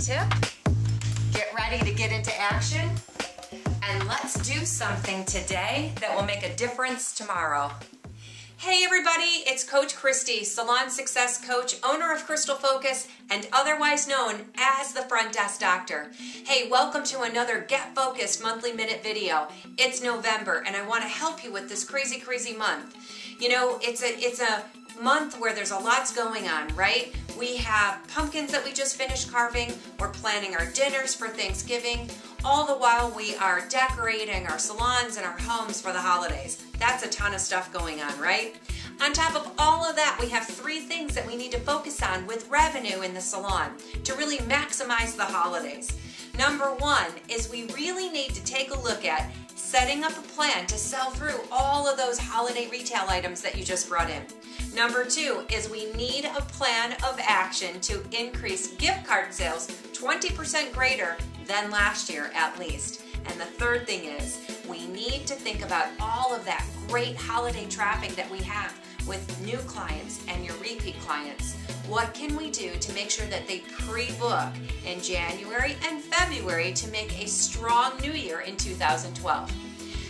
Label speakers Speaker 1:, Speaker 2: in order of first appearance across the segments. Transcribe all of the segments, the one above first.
Speaker 1: tip. Get ready to get into action. And let's do something today that will make a difference tomorrow. Hey everybody, it's Coach Kristi, Salon Success Coach, owner of Crystal Focus, and otherwise known as the Front Desk Doctor. Hey, welcome to another Get Focused monthly minute video. It's November, and I want to help you with this crazy, crazy month. You know, it's a it's a month where there's a lot's going on, right? We have pumpkins that we just finished carving. We're planning our dinners for Thanksgiving. All the while we are decorating our salons and our homes for the holidays. That's a ton of stuff going on, right? On top of all of that, we have three things that we need to focus on with revenue in the salon to really maximize the holidays. Number one is we really need to take a look at setting up a plan to sell through all of those holiday retail items that you just brought in. Number two is we need a plan of action to increase gift card sales 20% greater than last year at least. And the third thing is we need to think about all of that great holiday traffic that we have with new clients and your repeat clients. What can we do to make sure that they pre-book in January and February to make a strong new year in 2012?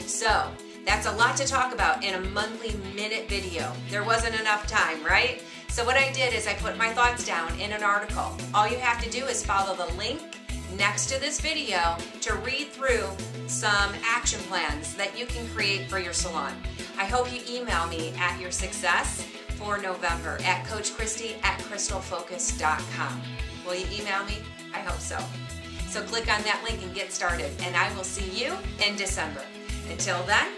Speaker 1: So that's a lot to talk about in a monthly minute video. There wasn't enough time, right? So what I did is I put my thoughts down in an article. All you have to do is follow the link next to this video to read through some action plans that you can create for your salon. I hope you email me at your success for November at Coach Kristi at crystalfocus.com. Will you email me? I hope so. So click on that link and get started, and I will see you in December. Until then,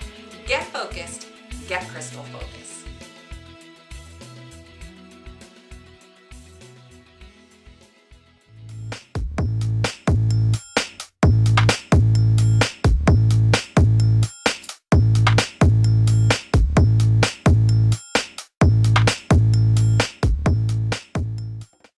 Speaker 1: get focused, get crystal focused.